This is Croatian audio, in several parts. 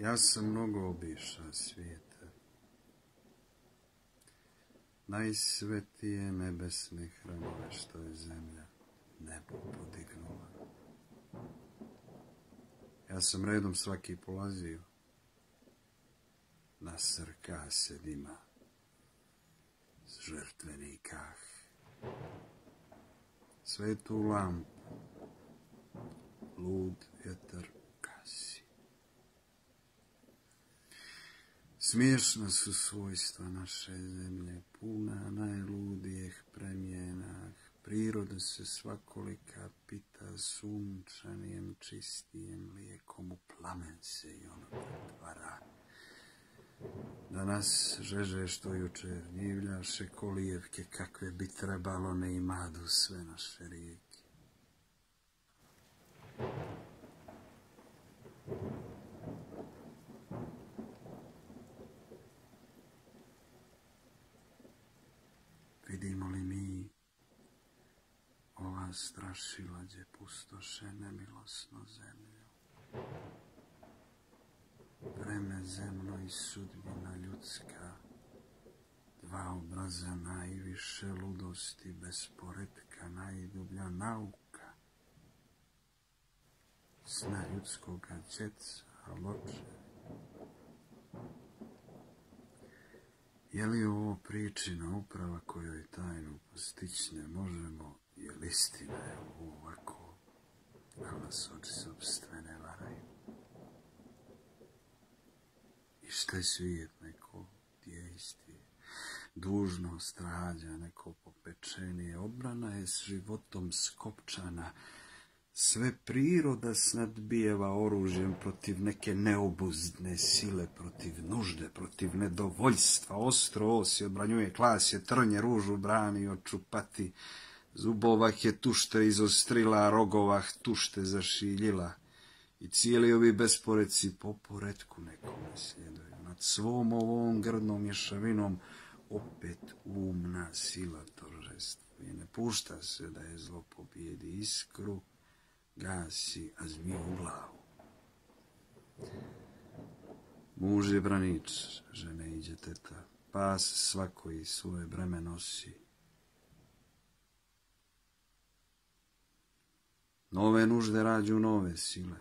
Ja sam mnogo obiša svijeta. Najsvetije nebesne hramove što je zemlja nebo podignula. Ja sam redom svaki polazio. Na srka sedima s žrtvenikah. Svetu lampu, lud vjetar gasi. Smiješna su svojstva naše zemlje, puna najludijeh premjenah. Priroda se svakolika pita sunčanijem, čistijem lijekom, u plamen se i ono pretvara. Da nas žeže što jučer divljaše kolijevke, kakve bi trebalo ne imadu sve naše rijeke. Ova strašila gdje pustoše nemilosno zemlju? Vreme zemno i sudbina ljudska, dva obraza najviše ludosti, besporedka, najdublja nauka, sna ljudskoga djeca, loče. Je li ovo pričina uprava kojoj tajnu postićne možemo, je li istina je ovo ovako, a nas od sobstvene varaju? I šta je svijet neko djejstvije? Dužnost rađa neko popečenije, obrana je s životom skopčana, sve priroda snadbijeva oružjem protiv neke neobuzdne sile, protiv nužde, protiv nedovoljstva. Ostro os je obranjuje klas je trnje ružu brani očupati. Zubovah je tušte izostrila, rogovah tušte zašiljila. I cijeli ovi besporeci po poredku nekome sjeduju. Nad svom ovom grdnom mješavinom opet umna sila I Ne pušta se da je zlo pobjedi iskru, gasi, a zmiju u glavu. Muž je branič, žene i djeteta, pas svako i svoje breme nosi. Nove nužde rađu nove sile.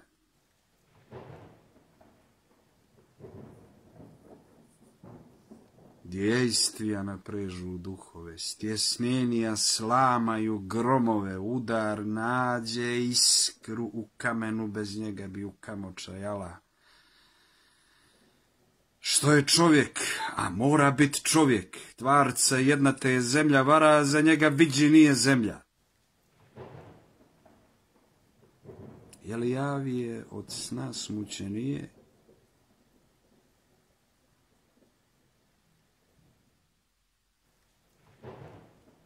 Djejstvija naprežu duhove, stjesnjenija slamaju gromove, udar nađe iskru u kamenu, bez njega bi u kamo čajala. Što je čovjek, a mora biti čovjek, tvarca jedna te je zemlja vara, za njega viđi nije zemlja. Je li javije od sna smućenije,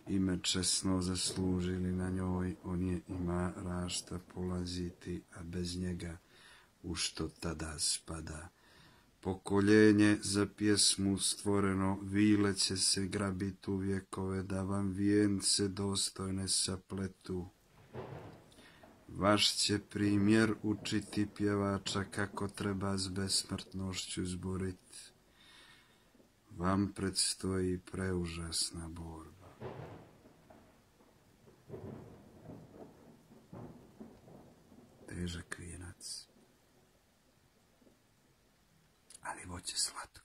ime česno zaslužili na njoj, on je ima rašta polaziti, a bez njega u što tada spada. Pokoljenje za pjesmu stvoreno, vile će se grabit u vjekove, da vam vijence dostojne sapletu. Vaš će primjer učiti pjevača kako treba s besmrtnošću zborit. Vam predstoji preužasna borba. Težak vijenac, ali voće slatko.